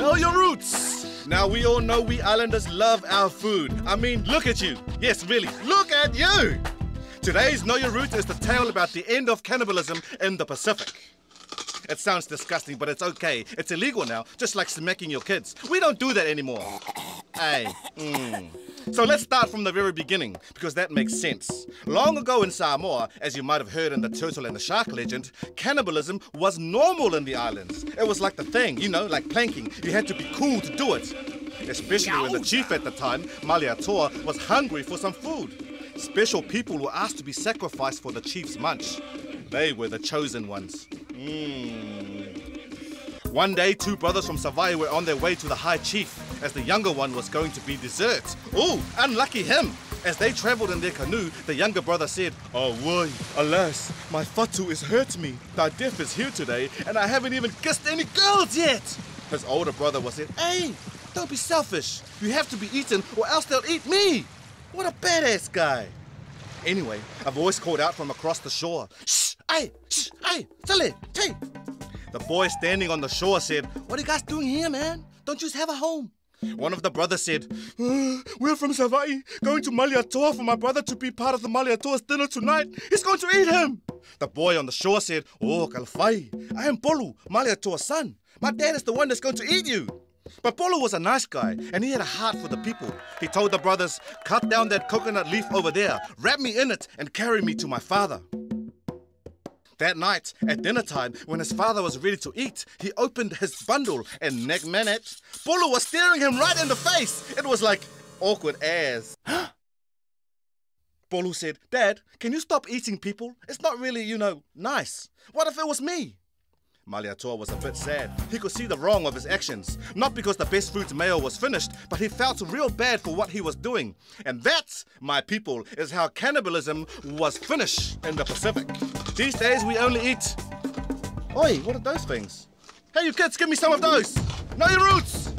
Know your roots. Now, we all know we islanders love our food. I mean, look at you. Yes, really, look at you. Today's Know Your Roots is the tale about the end of cannibalism in the Pacific. It sounds disgusting, but it's okay. It's illegal now, just like smacking your kids. We don't do that anymore. Hey. Mm. So let's start from the very beginning, because that makes sense. Long ago in Samoa, as you might have heard in the turtle and the shark legend, cannibalism was normal in the islands. It was like the thing, you know, like planking. You had to be cool to do it. Especially when the chief at the time, Malietoa, was hungry for some food. Special people were asked to be sacrificed for the chief's munch. They were the chosen ones. Mm. One day, two brothers from Savai'i were on their way to the high chief, as the younger one was going to be dessert. Oh, unlucky him! As they travelled in their canoe, the younger brother said, Oh, woi, alas, my fatu is hurt me. Thy death is here today, and I haven't even kissed any girls yet. His older brother was said, Hey, don't be selfish. You have to be eaten, or else they'll eat me. What a badass guy. Anyway, a voice called out from across the shore. Shh, hey, shh, hey, Sally, hey. The boy standing on the shore said, What are you guys doing here, man? Don't you have a home? One of the brothers said, uh, We're from Savai'i, going to Malietoa for my brother to be part of the Malietoa's dinner tonight. He's going to eat him. The boy on the shore said, Oh, Kalfai, I am Polu, Malietoa's son. My dad is the one that's going to eat you. But Polu was a nice guy, and he had a heart for the people. He told the brothers, cut down that coconut leaf over there, wrap me in it, and carry me to my father. That night, at dinner time, when his father was ready to eat, he opened his bundle, and next minute, Polu was staring him right in the face. It was like awkward as. Polu said, Dad, can you stop eating people? It's not really, you know, nice. What if it was me? Malietoa was a bit sad. He could see the wrong of his actions. Not because the best fruit meal was finished, but he felt real bad for what he was doing. And that, my people, is how cannibalism was finished in the Pacific. These days we only eat. Oi, what are those things? Hey, you kids, give me some of those! Know your roots!